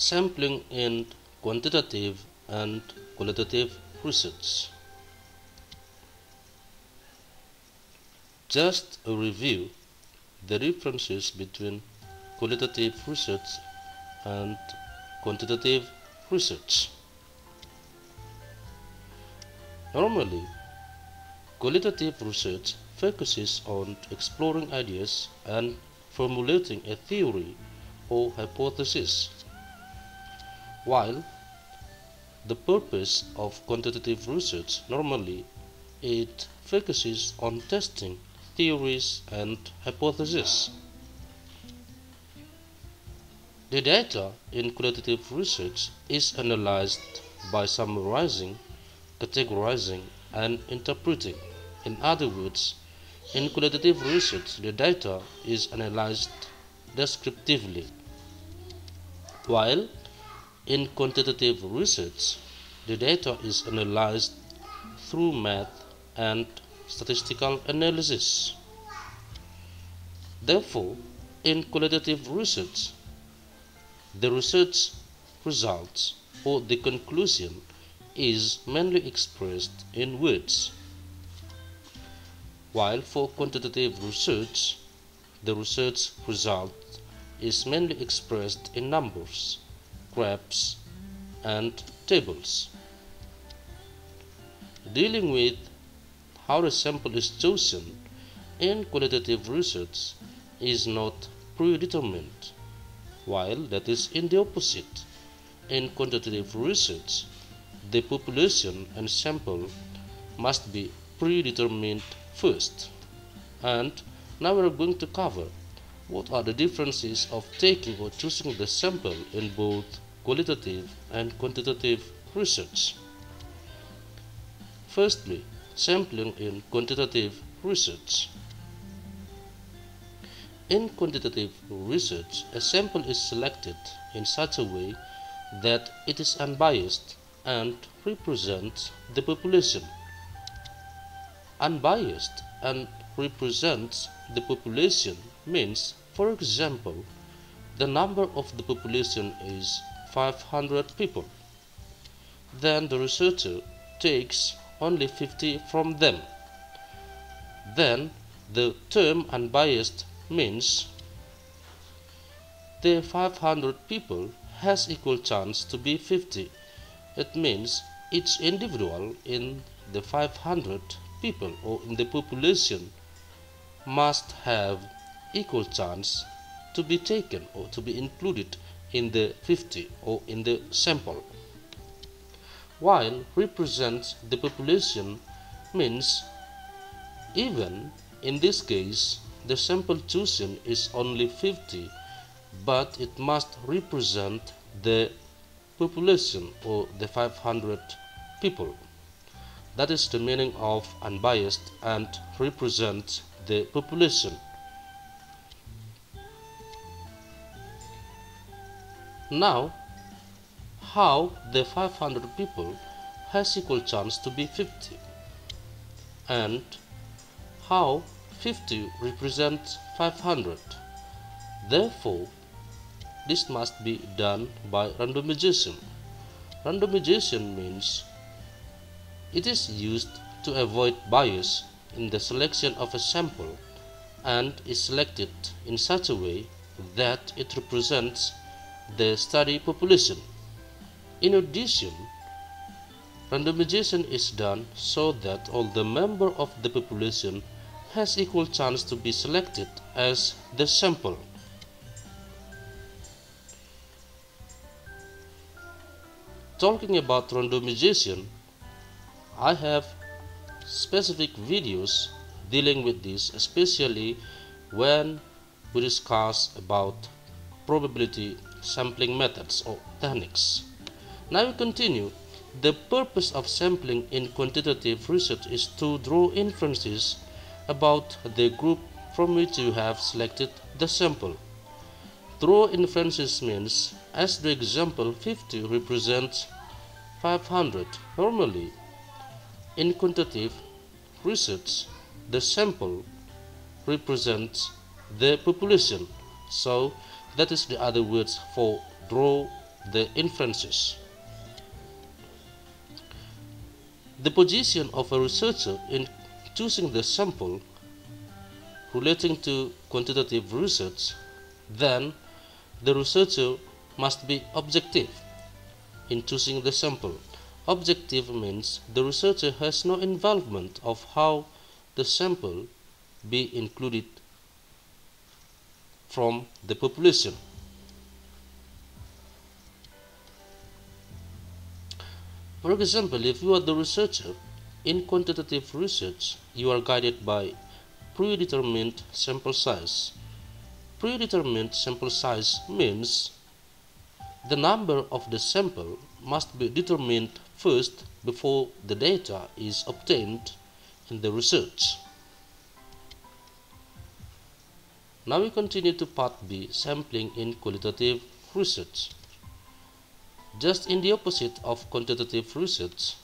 sampling in quantitative and qualitative research. Just a review the differences between qualitative research and quantitative research. Normally, qualitative research focuses on exploring ideas and formulating a theory or hypothesis, while the purpose of quantitative research normally it focuses on testing theories and hypotheses. The data in qualitative research is analyzed by summarizing, categorizing, and interpreting. In other words, in qualitative research, the data is analyzed descriptively, while in quantitative research, the data is analyzed through math and statistical analysis. Therefore, in qualitative research, the research results or the conclusion is mainly expressed in words, while for quantitative research, the research result is mainly expressed in numbers, graphs, and tables. Dealing with how a sample is chosen in qualitative research is not predetermined while that is in the opposite. In quantitative research, the population and sample must be predetermined first. And now we are going to cover what are the differences of taking or choosing the sample in both qualitative and quantitative research. Firstly, sampling in quantitative research. In quantitative research, a sample is selected in such a way that it is unbiased and represents the population. Unbiased and represents the population means, for example, the number of the population is 500 people. Then the researcher takes only 50 from them. Then the term unbiased means the 500 people has equal chance to be 50. It means each individual in the 500 people or in the population must have equal chance to be taken or to be included in the 50 or in the sample. While represents the population means even in this case the sample chosen is only 50 but it must represent the population or the 500 people that is the meaning of unbiased and represent the population now how the 500 people has equal chance to be 50 and how 50 represents 500. Therefore, this must be done by randomization. Randomization means it is used to avoid bias in the selection of a sample and is selected in such a way that it represents the study population. In addition, randomization is done so that all the member of the population has equal chance to be selected as the sample. Talking about randomization, I have specific videos dealing with this especially when we discuss about probability sampling methods or techniques. Now we continue. The purpose of sampling in quantitative research is to draw inferences about the group from which you have selected the sample. Draw inferences means, as the example 50 represents 500. Normally, in quantitative research, the sample represents the population. So, that is the other words for draw the inferences. The position of a researcher in choosing the sample relating to quantitative research, then the researcher must be objective in choosing the sample. Objective means the researcher has no involvement of how the sample be included from the population. For example, if you are the researcher in quantitative research, you are guided by predetermined sample size. Predetermined sample size means the number of the sample must be determined first before the data is obtained in the research. Now we continue to part B, sampling in qualitative research. Just in the opposite of quantitative research,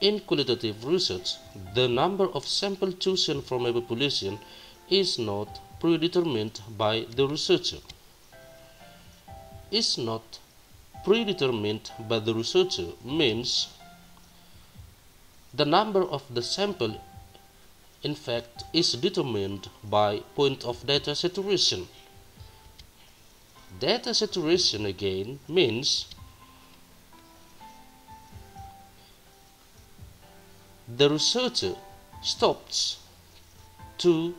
in qualitative research, the number of sample chosen from a population is not predetermined by the researcher. Is not predetermined by the researcher means the number of the sample in fact is determined by point of data saturation. Data saturation again means the researcher stops to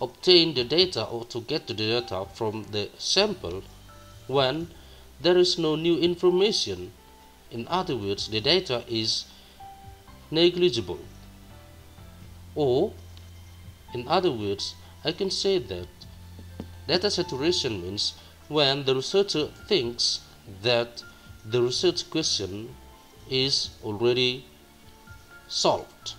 obtain the data or to get the data from the sample when there is no new information. In other words, the data is negligible. Or, in other words, I can say that data saturation means when the researcher thinks that the research question is already solved.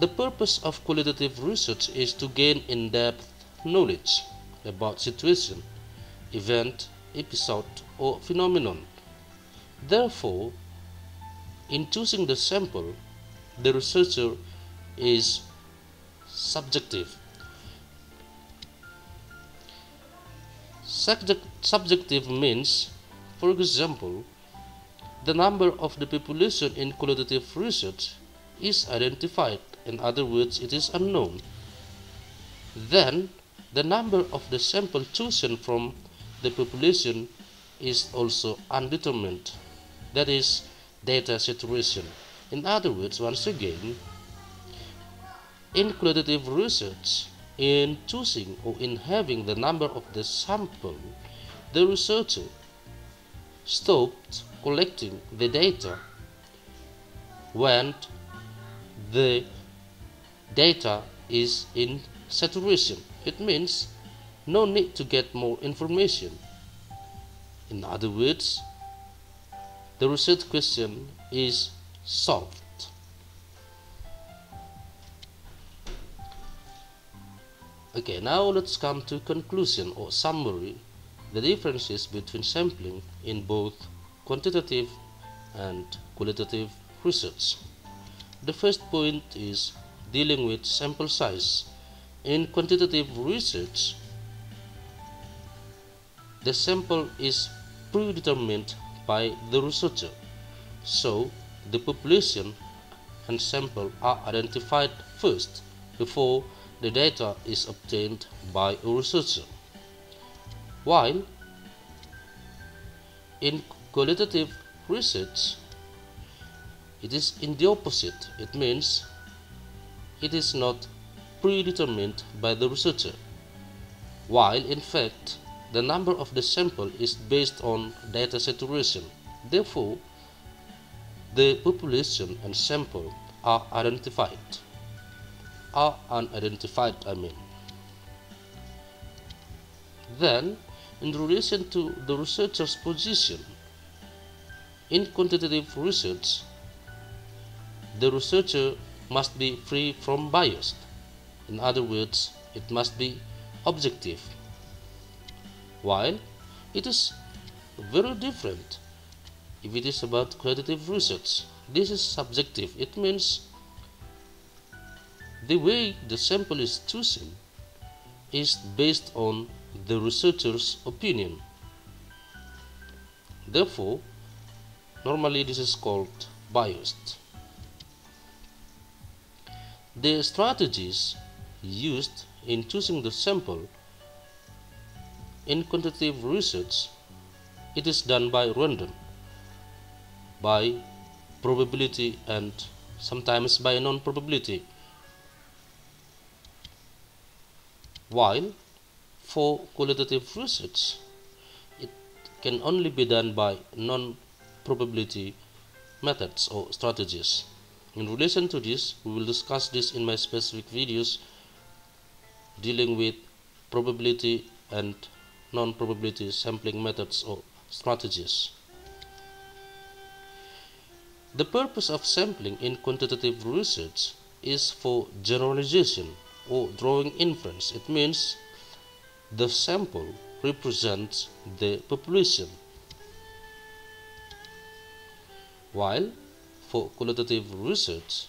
The purpose of qualitative research is to gain in-depth knowledge about situation, event, episode, or phenomenon. Therefore, in choosing the sample, the researcher is subjective. Subject, subjective means, for example, the number of the population in qualitative research is identified, in other words, it is unknown. Then, the number of the sample chosen from the population is also undetermined, that is, data saturation. In other words, once again, in qualitative research, in choosing or in having the number of the sample, the researcher stopped collecting the data when the data is in saturation. It means no need to get more information. In other words, the research question is solved. Okay, now let's come to conclusion or summary the differences between sampling in both quantitative and qualitative research. The first point is dealing with sample size. In quantitative research, the sample is predetermined by the researcher. So, the population and sample are identified first before the data is obtained by a researcher. While in qualitative research, it is in the opposite. It means it is not predetermined by the researcher, while in fact the number of the sample is based on data saturation. Therefore, the population and sample are identified are unidentified I mean. Then, in relation to the researcher's position, in quantitative research, the researcher must be free from bias. In other words, it must be objective. While it is very different if it is about qualitative research. This is subjective. It means the way the sample is chosen is based on the researcher's opinion. Therefore, normally this is called biased. The strategies used in choosing the sample in quantitative research it is done by random by probability and sometimes by non-probability. While for qualitative research it can only be done by non-probability methods or strategies. In relation to this, we will discuss this in my specific videos dealing with probability and non-probability sampling methods or strategies. The purpose of sampling in quantitative research is for generalization or drawing inference. It means the sample represents the population while for qualitative research.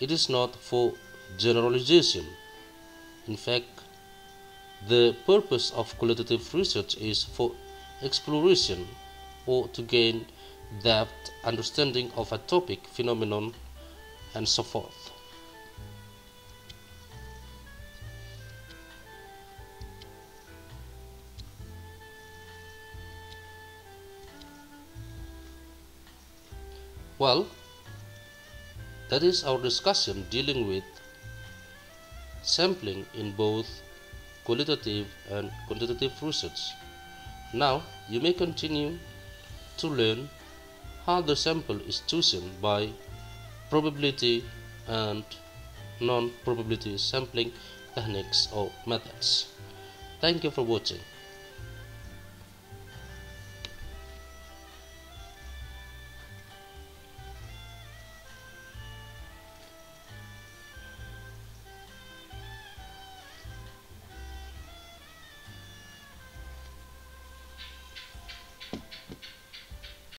It is not for generalization. In fact, the purpose of qualitative research is for exploration or to gain depth understanding of a topic, phenomenon, and so forth. Well, that is our discussion dealing with sampling in both qualitative and quantitative research. Now, you may continue to learn how the sample is chosen by probability and non-probability sampling techniques or methods. Thank you for watching.